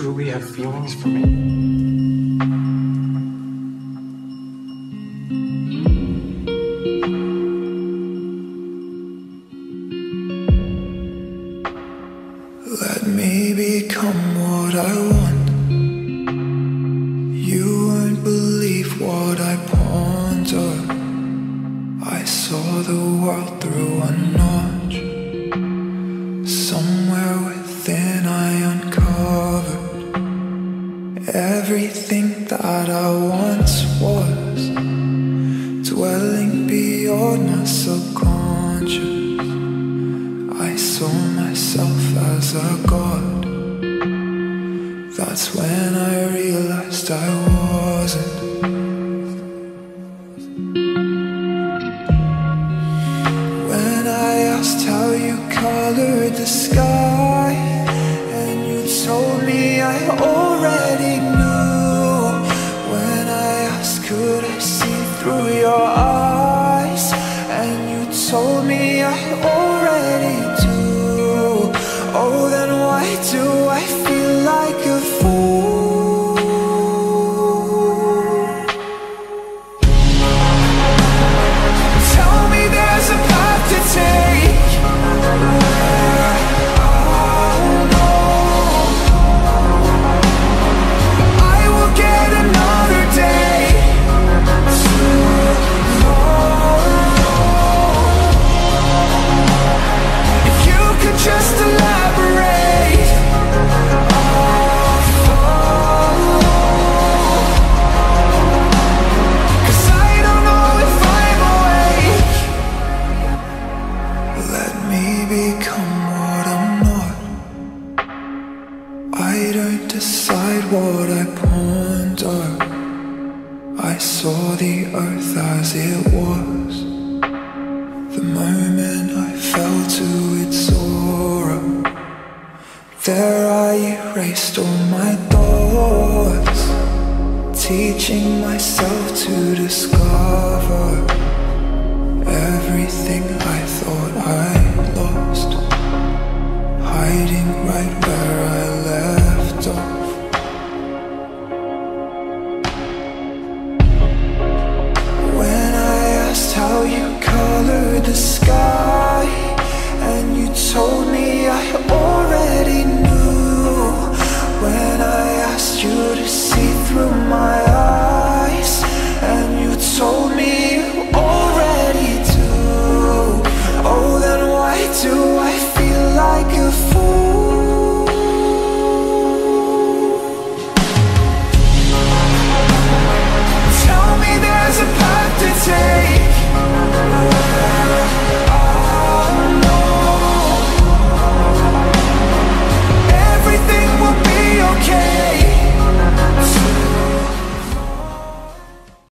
truly have feelings for me? Let me become what I want. You won't believe what I ponder. I saw the world through a notch. That I once was, dwelling beyond my subconscious. I saw myself as a god. That's when I realized I wasn't. When I asked how you colored the sky, and you told me I already Then why do I feel what I ponder. I saw the earth as it was. The moment I fell to its aura, there I erased all my thoughts, teaching myself to discover